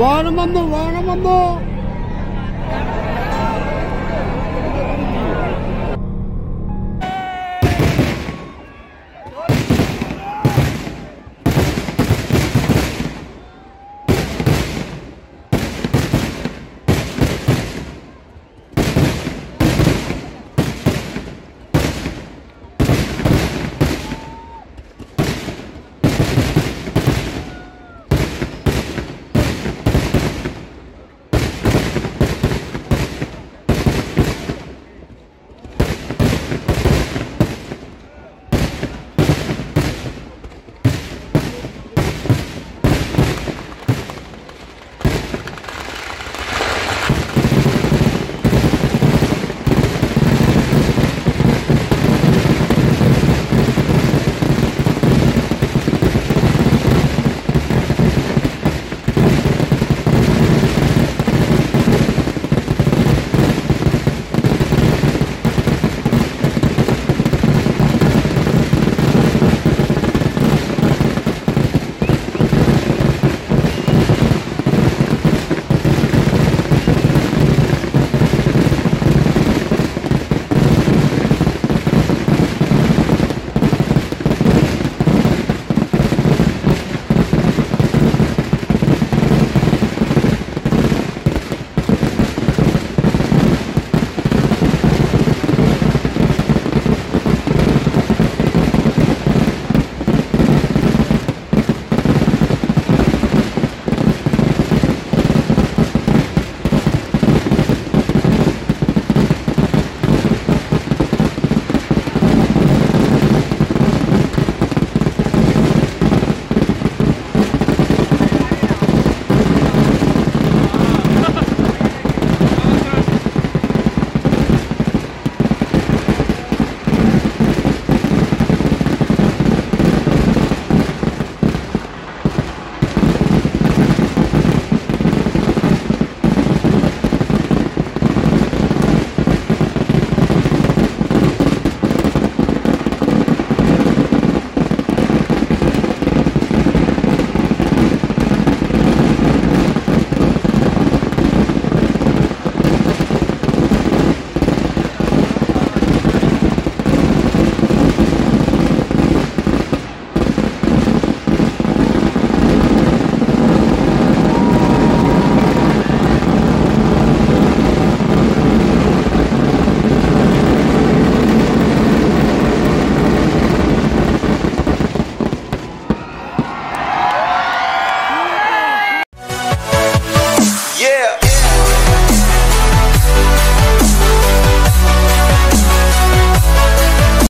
わらまんのわらまんの